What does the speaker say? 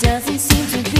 doesn't seem to